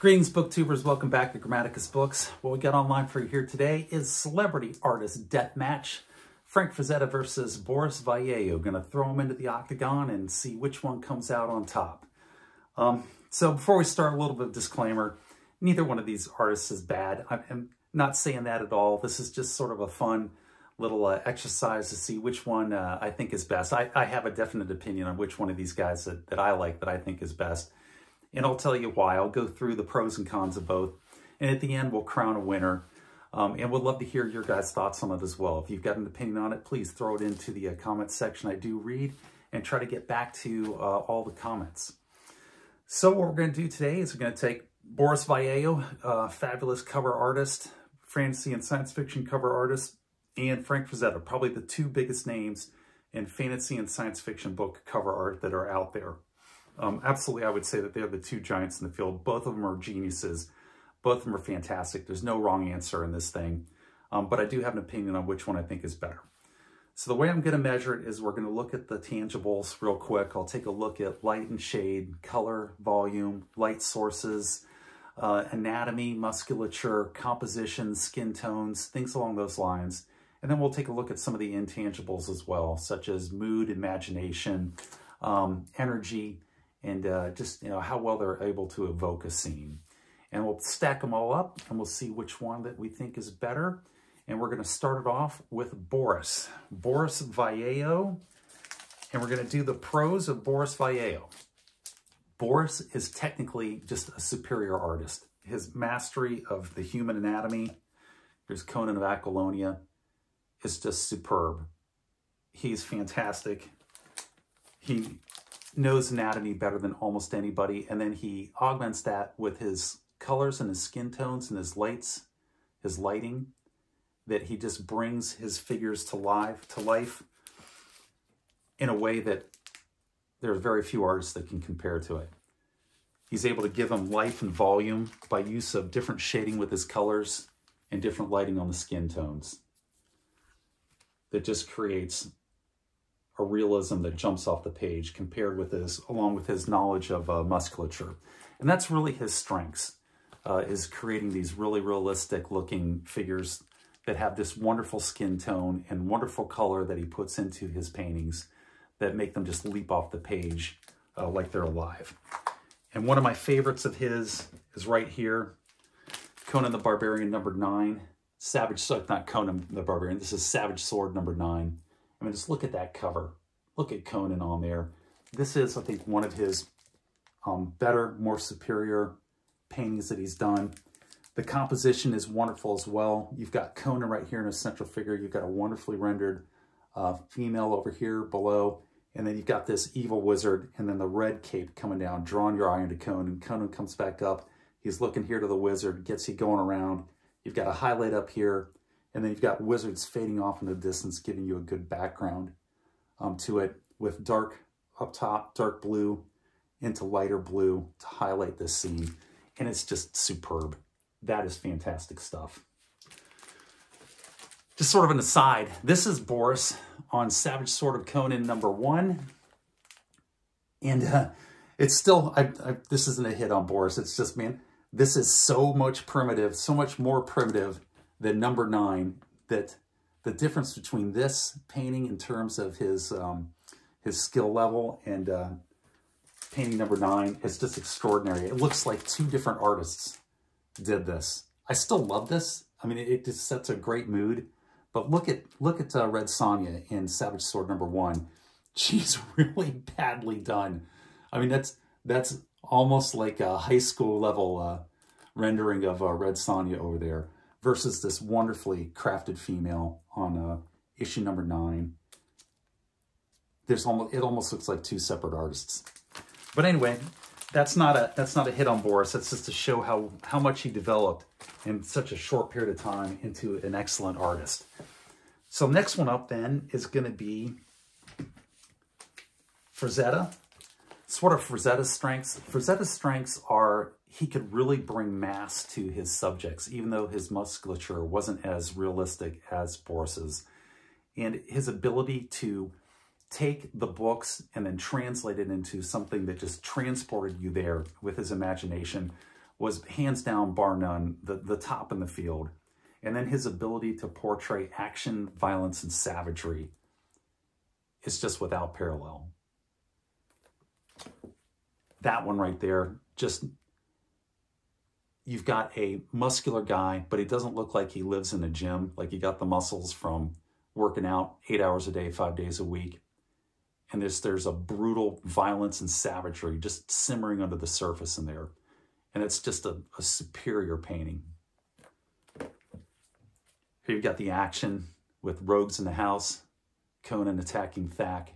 Greetings, booktubers. Welcome back to Grammaticus Books. What we got online for you here today is Celebrity Artist Death Match. Frank Frazetta versus Boris Vallejo. Going to throw them into the octagon and see which one comes out on top. Um, so before we start, a little bit of disclaimer. Neither one of these artists is bad. I'm not saying that at all. This is just sort of a fun little uh, exercise to see which one uh, I think is best. I, I, have a definite opinion on which one of these guys that, that I like, that I think is best and I'll tell you why. I'll go through the pros and cons of both, and at the end, we'll crown a winner. Um, and we'd love to hear your guys' thoughts on it as well. If you've got an opinion on it, please throw it into the uh, comments section. I do read and try to get back to uh, all the comments. So what we're going to do today is we're going to take Boris Vallejo, uh, fabulous cover artist, fantasy and science fiction cover artist, and Frank Frazetta, probably the two biggest names in fantasy and science fiction book cover art that are out there. Um, absolutely, I would say that they're the two giants in the field. Both of them are geniuses. Both of them are fantastic. There's no wrong answer in this thing. Um, but I do have an opinion on which one I think is better. So the way I'm going to measure it is we're going to look at the tangibles real quick. I'll take a look at light and shade, color, volume, light sources, uh, anatomy, musculature, composition, skin tones, things along those lines. And then we'll take a look at some of the intangibles as well, such as mood, imagination, um, energy, and uh, just you know how well they're able to evoke a scene. And we'll stack them all up and we'll see which one that we think is better. And we're going to start it off with Boris. Boris Vallejo. And we're going to do the pros of Boris Vallejo. Boris is technically just a superior artist. His mastery of the human anatomy, here's Conan of Aquilonia, is just superb. He's fantastic. He knows anatomy better than almost anybody. And then he augments that with his colors and his skin tones and his lights, his lighting, that he just brings his figures to life, to life in a way that there are very few artists that can compare to it. He's able to give them life and volume by use of different shading with his colors and different lighting on the skin tones. That just creates a realism that jumps off the page compared with his, along with his knowledge of uh, musculature. And that's really his strengths, uh, is creating these really realistic looking figures that have this wonderful skin tone and wonderful color that he puts into his paintings that make them just leap off the page uh, like they're alive. And one of my favorites of his is right here, Conan the Barbarian number nine, Savage, not Conan the Barbarian, this is Savage Sword number nine. I mean, just look at that cover. Look at Conan on there. This is, I think, one of his um, better, more superior paintings that he's done. The composition is wonderful as well. You've got Conan right here in a central figure. You've got a wonderfully rendered uh, female over here below. And then you've got this evil wizard and then the red cape coming down, drawing your eye into Conan. Conan comes back up. He's looking here to the wizard, gets you going around. You've got a highlight up here. And then you've got wizards fading off in the distance, giving you a good background um, to it with dark up top, dark blue into lighter blue to highlight this scene. And it's just superb. That is fantastic stuff. Just sort of an aside, this is Boris on Savage Sword of Conan number one. And uh, it's still, I, I, this isn't a hit on Boris. It's just, man, this is so much primitive, so much more primitive than number nine, that the difference between this painting in terms of his um, his skill level and uh, painting number nine is just extraordinary. It looks like two different artists did this. I still love this. I mean, it, just sets a great mood. But look at look at uh, Red Sonja in Savage Sword number one. She's really badly done. I mean, that's that's almost like a high school level uh, rendering of uh, Red Sonja over there versus this wonderfully crafted female on uh, issue number nine. There's almost it almost looks like two separate artists. But anyway, that's not a that's not a hit on Boris. That's just to show how how much he developed in such a short period of time into an excellent artist. So next one up then is going to be Frazetta. Sort of Frazetta's strengths. Frazetta's strengths are he could really bring mass to his subjects, even though his musculature wasn't as realistic as Boris's. And his ability to take the books and then translate it into something that just transported you there with his imagination was hands down, bar none, the, the top in the field. And then his ability to portray action, violence, and savagery is just without parallel. That one right there, just you've got a muscular guy, but he doesn't look like he lives in a gym, like he got the muscles from working out eight hours a day, five days a week. And there's, there's a brutal violence and savagery just simmering under the surface in there. And it's just a, a superior painting. Here you've got the action with rogues in the house, Conan attacking Thak.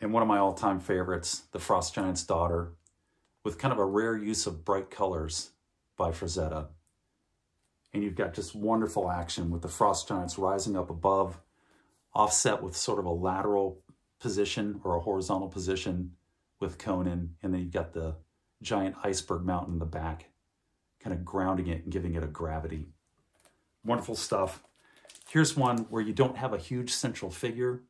And one of my all-time favorites, The Frost Giant's Daughter, with kind of a rare use of bright colors by Frazetta. And you've got just wonderful action with the Frost Giants rising up above, offset with sort of a lateral position or a horizontal position with Conan. And then you've got the giant iceberg mountain in the back, kind of grounding it and giving it a gravity. Wonderful stuff. Here's one where you don't have a huge central figure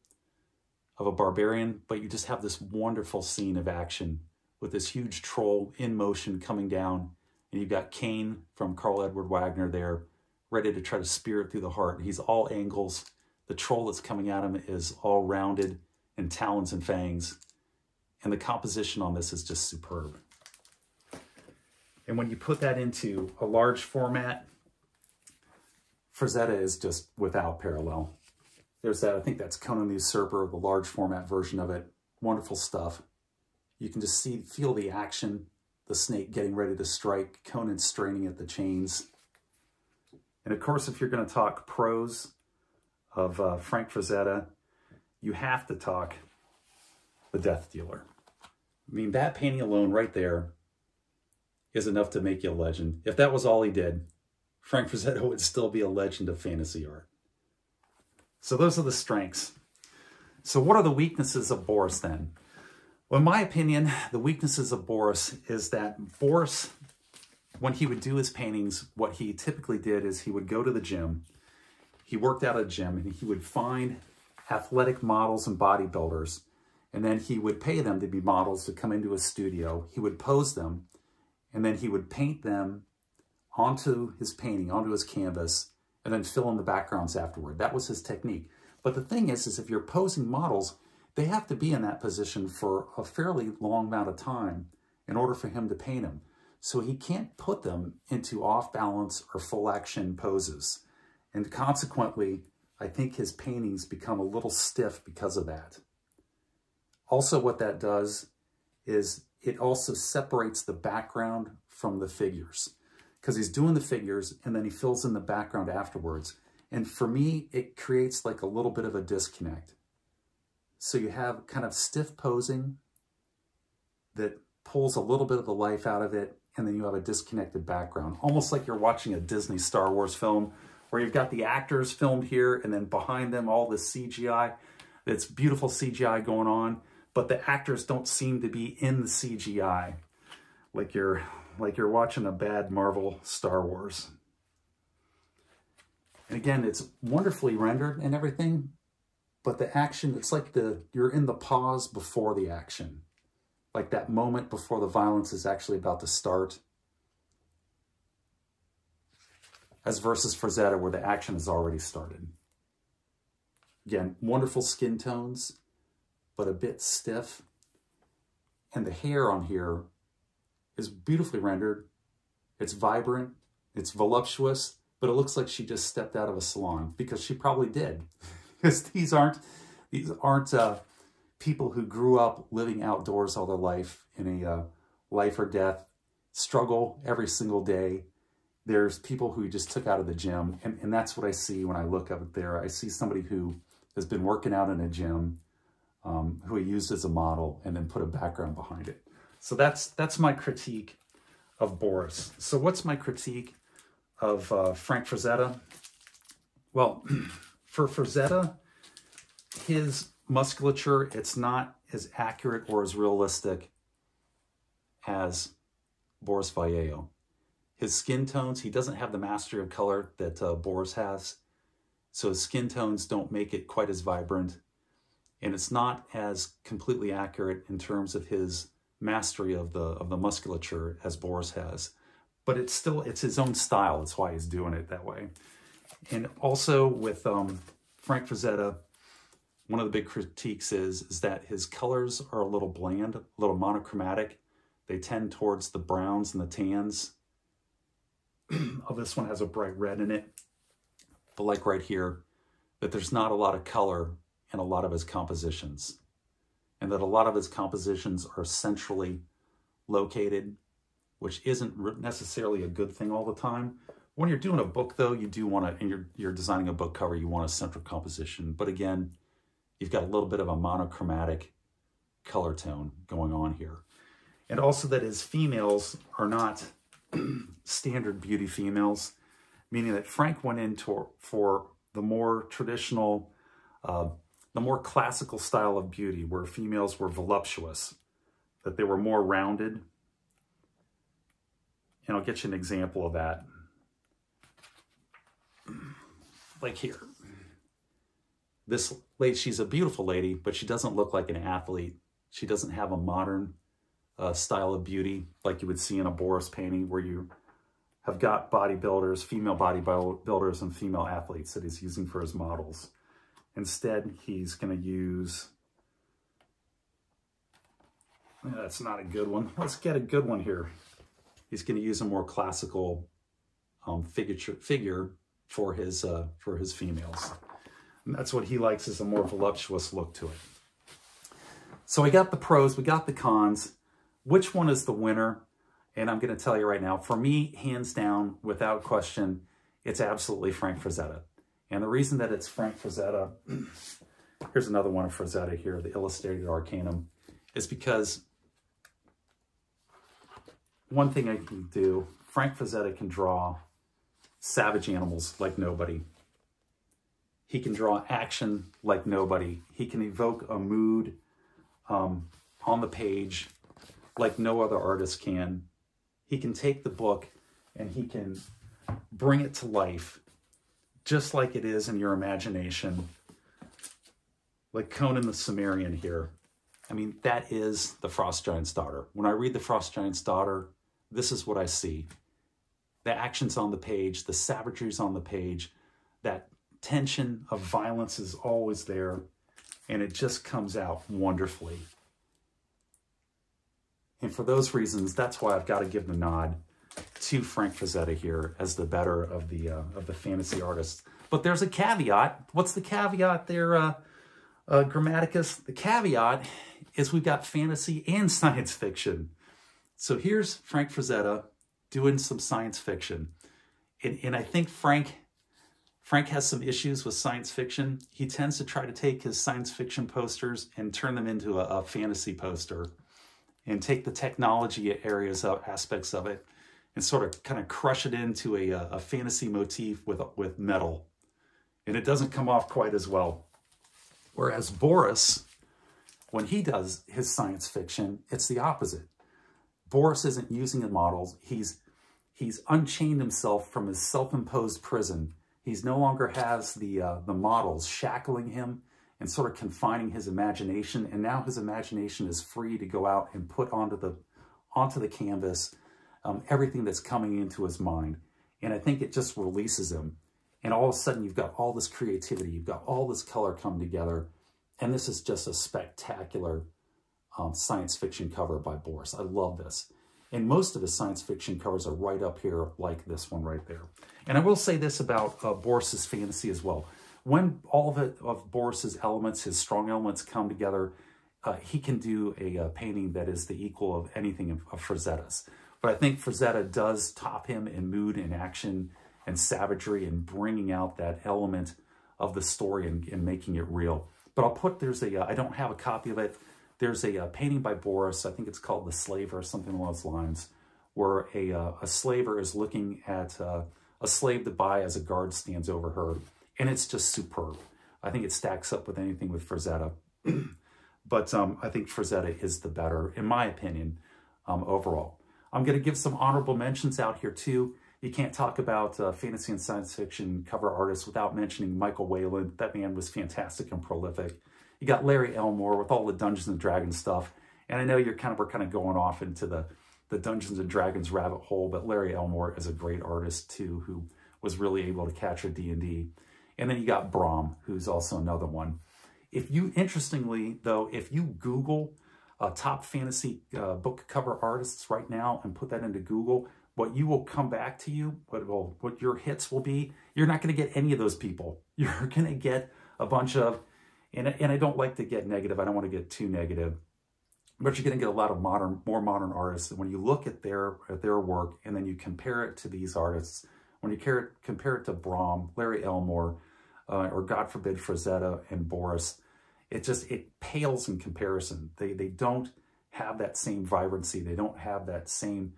of a barbarian, but you just have this wonderful scene of action with this huge troll in motion coming down. And you've got Kane from Karl Edward Wagner there, ready to try to spear it through the heart. He's all angles. The troll that's coming at him is all rounded and talons and fangs. And the composition on this is just superb. And when you put that into a large format, Frazetta is just without parallel. There's that, I think that's Conan the Usurper, the large format version of it. Wonderful stuff. You can just see, feel the action, the snake getting ready to strike, Conan straining at the chains. And of course, if you're going to talk pros of uh, Frank Frazetta, you have to talk The Death Dealer. I mean, that painting alone right there is enough to make you a legend. If that was all he did, Frank Frazetta would still be a legend of fantasy art. So those are the strengths. So what are the weaknesses of Boris then? Well, in my opinion, the weaknesses of Boris is that Boris, when he would do his paintings, what he typically did is he would go to the gym, he worked out at a gym, and he would find athletic models and bodybuilders, and then he would pay them to be models to come into his studio. He would pose them, and then he would paint them onto his painting, onto his canvas, and then fill in the backgrounds afterward. That was his technique. But the thing is, is if you're posing models, they have to be in that position for a fairly long amount of time in order for him to paint them. So he can't put them into off balance or full action poses. And consequently, I think his paintings become a little stiff because of that. Also what that does is it also separates the background from the figures because he's doing the figures and then he fills in the background afterwards. And for me, it creates like a little bit of a disconnect. So you have kind of stiff posing that pulls a little bit of the life out of it, and then you have a disconnected background, almost like you're watching a Disney Star Wars film where you've got the actors filmed here, and then behind them all this CGI. It's beautiful CGI going on, but the actors don't seem to be in the CGI like you're like you're watching a bad Marvel Star Wars. And again, it's wonderfully rendered and everything, but the action, it's like the you're in the pause before the action. Like that moment before the violence is actually about to start. As versus Frazetta where the action has already started. Again, wonderful skin tones, but a bit stiff. And the hair on here is beautifully rendered. It's vibrant, it's voluptuous, but it looks like she just stepped out of a salon because she probably did. because these aren't these aren't uh, people who grew up living outdoors all their life in a uh, life or death struggle every single day. There's people who just took out of the gym, and, and that's what I see when I look up there. I see somebody who has been working out in a gym, um, who I used as a model, and then put a background behind it. So that's that's my critique of Boris. So what's my critique of uh, Frank Frazetta? Well, for Frazetta, his musculature, it's not as accurate or as realistic as Boris Vallejo. His skin tones, he doesn't have the mastery of color that uh, Boris has. So his skin tones don't make it quite as vibrant. And it's not as completely accurate in terms of his mastery of the of the musculature as Boris has. But it's still it's his own style. That's why he's doing it that way. And also with um, Frank Frazetta, one of the big critiques is is that his colors are a little bland, a little monochromatic. They tend towards the browns and the tans. oh, this one has a bright red in it. But like right here, that there's not a lot of color in a lot of his compositions and that a lot of his compositions are centrally located, which isn't necessarily a good thing all the time. When you're doing a book, though, you do want to, and you're, you're designing a book cover, you want a central composition. But again, you've got a little bit of a monochromatic color tone going on here. And also that his females are not standard beauty females, meaning that Frank went into for the more traditional uh, the more classical style of beauty where females were voluptuous, that they were more rounded. And I'll get you an example of that. Like here. This lady, she's a beautiful lady, but she doesn't look like an athlete. She doesn't have a modern uh, style of beauty like you would see in a Boris painting where you have got bodybuilders, female bodybuilders and female athletes that he's using for his models. Instead, he's going to use, that's not a good one. Let's get a good one here. He's going to use a more classical um, figure, figure for his, uh, for his females. And that's what he likes is a more voluptuous look to it. So we got the pros, we got the cons. Which one is the winner? And I'm going to tell you right now, for me, hands down, without question, it's absolutely Frank Frazetta. And the reason that it's Frank Frazetta, here's another one of Frazetta here, the Illustrated Arcanum, is because one thing I can do, Frank Frazetta can draw savage animals like nobody. He can draw action like nobody. He can evoke a mood um, on the page like no other artist can. He can take the book and he can bring it to life just like it is in your imagination. Like Conan the Cimmerian here. I mean, that is the Frost Giant's daughter. When I read the Frost Giant's daughter, this is what I see. The action's on the page, the savagery's on the page, that tension of violence is always there, and it just comes out wonderfully. And for those reasons, that's why I've got to give the nod to Frank Frazetta here as the better of the uh, of the fantasy artists. But there's a caveat. What's the caveat there, uh, uh, Grammaticus? The caveat is we've got fantasy and science fiction. So here's Frank Frazetta doing some science fiction. And, and I think Frank Frank has some issues with science fiction. He tends to try to take his science fiction posters and turn them into a, a fantasy poster and take the technology areas of aspects of it and sort of kind of crush it into a, a fantasy motif with, with metal. And it doesn't come off quite as well. Whereas Boris, when he does his science fiction, it's the opposite. Boris isn't using the models. He's, he's unchained himself from his self-imposed prison. He's no longer has the, uh, the models shackling him and sort of confining his imagination. And now his imagination is free to go out and put onto the, onto the canvas um, everything that's coming into his mind. And I think it just releases him. And all of a sudden, you've got all this creativity. You've got all this color come together. And this is just a spectacular um, science fiction cover by Boris. I love this. And most of his science fiction covers are right up here like this one right there. And I will say this about uh, Boris's fantasy as well. When all of, it, of Boris's elements, his strong elements come together, uh, he can do a, a, painting that is the equal of anything of, of Frazetta's. But I think Frazetta does top him in mood and action and savagery and bringing out that element of the story and, and making it real. But I'll put, there's a. Uh, I don't have a copy of it. There's a, a, uh, painting by Boris, I think it's called The Slaver or something along those lines, where a, uh, a slaver is looking at uh, a slave to buy as a guard stands over her. And it's just superb. I think it stacks up with anything with Frazetta. but um, I think Frazetta is the better, in my opinion, um, overall. I'm going to give some honorable mentions out here too. You can't talk about uh, fantasy and science fiction cover artists without mentioning Michael Whelan. That man was fantastic and prolific. You got Larry Elmore with all the Dungeons and Dragons stuff. And I know you're kind of, we're kind of going off into the, the Dungeons and Dragons rabbit hole, but Larry Elmore is a great artist too, who was really able to capture D&D. And then you got Brom, who's also another one. If you, interestingly though, if you Google uh, top fantasy uh, book cover artists right now and put that into Google, what you will come back to you, what will, what your hits will be, you're not going to get any of those people. You're going to get a bunch of, and, and I don't like to get negative. I don't want to get too negative, but you're going to get a lot of modern, more modern artists. And when you look at their, at their work and then you compare it to these artists, when you compare it, compare it to Brom, Larry Elmore, uh, or God forbid Frazetta and Boris, it just, it pales in comparison. They, they don't have that same vibrancy. They don't have that same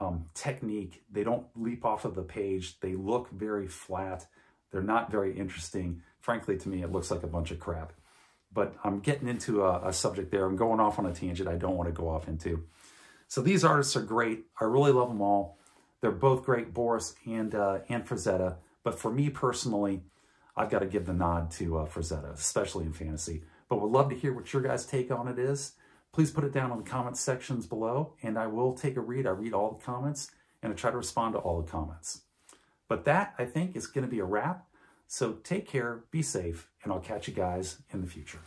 um, technique. They don't leap off of the page. They look very flat. They're not very interesting. Frankly, to me, it looks like a bunch of crap. But I'm getting into a, a subject there. I'm going off on a tangent I don't want to go off into. So these artists are great. I really love them all. They're both great, Boris and, uh, and Frazetta. But for me personally, I've got to give the nod to uh, Frazetta, especially in fantasy. But would love to hear what your guys' take on it is. Please put it down in the comments sections below, and I will take a read. I read all the comments, and I try to respond to all the comments. But that, I think, is going to be a wrap. So take care, be safe, and I'll catch you guys in the future.